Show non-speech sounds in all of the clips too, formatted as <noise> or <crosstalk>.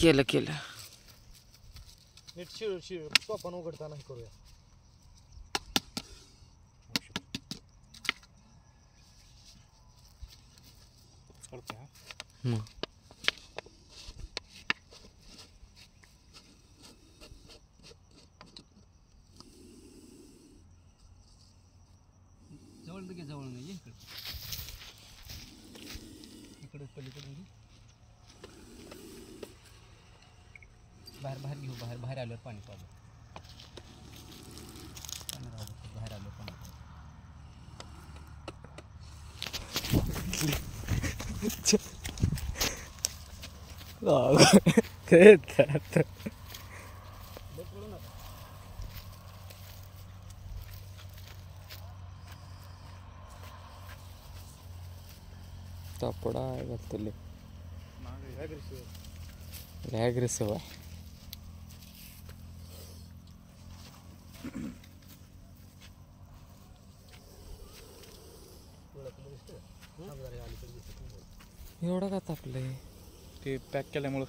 केलं केलं. नीट शिळ शिळ. टोपान उघडताना हे करूया. करते हा. मग. जवळ घे जवळ नाही इकडे. इकडे पलीकडे बाहेर बाहेर घेऊ बाहेर बाहेर आल्यावर पाणी पाहू बाहेर आल्यावर पाणी तापडा घातले घालतो ॲग्रेसिव्ह आहे. एवढं का तापलंय? ते पॅक केल्यामुळं.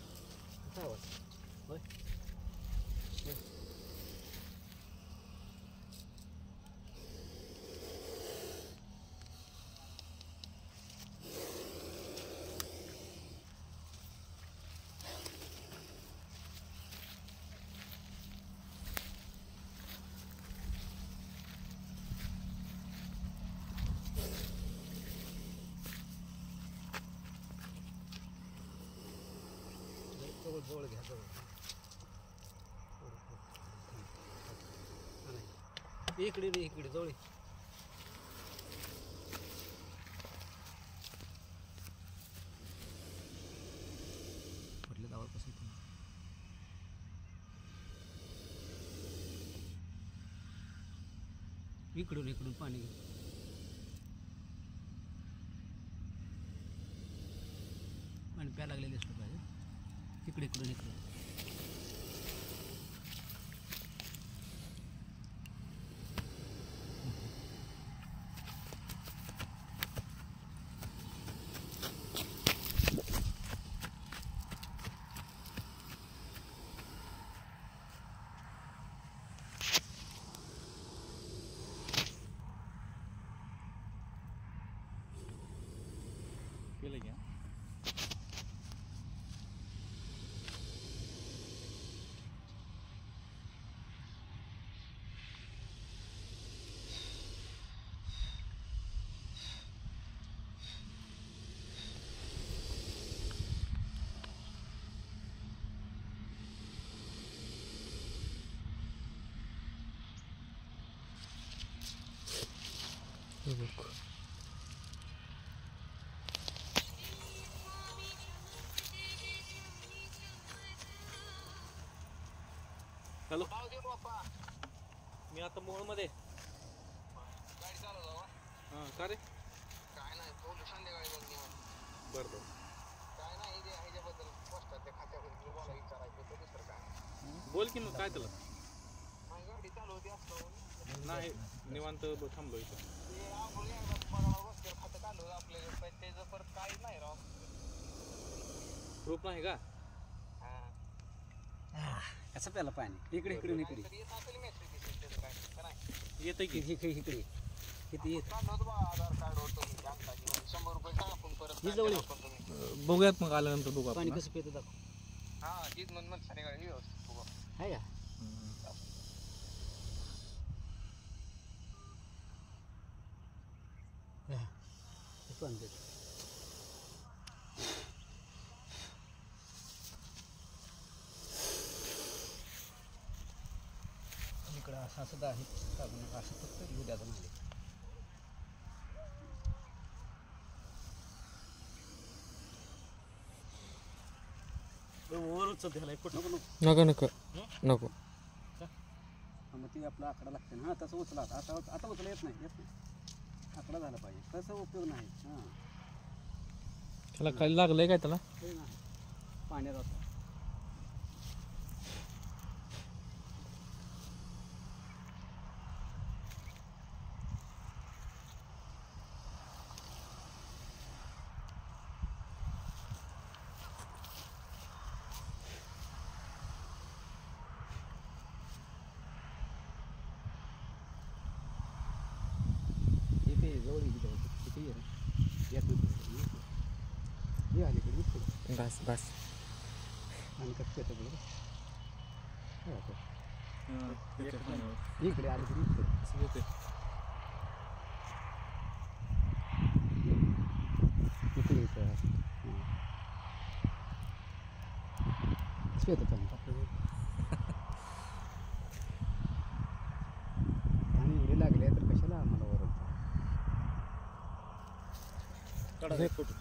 जवळ घ्या जवळ इकडे नाही इकडे जवळ. ये. म्हटलं जावळपासून इकडून इकडून पाणी घे. पाणी प्या लागलेले असलं पाहिजे. इकडे इकडून इकडून केलं घ्या बघ हॅलो. मी आता मोळमध्ये हां का रे? काय नाही बोलू संध्याकाळी निवांत. बरं बरं. काय नाही हे ह्याच्याबद्दल पोस्टाच्या खात्याबद्दल मला विचारायचं दुसरं काय बोल की मग काय त्याला? नाही निवांत थांबलो इथं. काहीच नाही राव प्रूफ नाही का? हा कसं प्याला पाणी? इकडे इकडून इकडे. तर येत का नाही येतं की इकडे इकडे. किती येत. म्हणजे ही जवळ बघूयात मग आल्यानंतर बघू पाणी आपण कसं पितं दाखव. हा तीच म्हणून मग संध्याकाळी व्यवस्थित बघू आहे का हा. हे पाणी पितं. इकडं असं असं आहे. नका असं फक्त येऊ द्याचं नाही वरच त्याला कुठं नको नको. नको. नको मग ते आपला आकडा लागते ना. हा तसं उचला. आता आता आता उचला येत नाही येत नाही. आकडा झाला पाहिजे. तसं उपयोग नाही. हां. त्याला काय लागलंय काय त्याला? पाण्यात बस बस आणि कसं येतं बघ हो, हो. हां, एका पाण्यावर. <laughs> इकडे आली तरी इकडे असं येते इकडे येतं हां. कसं येतं पाणी पाणी एवढे लागले तर कशाला आम्हाला ओरडतं काढा एक फोटो का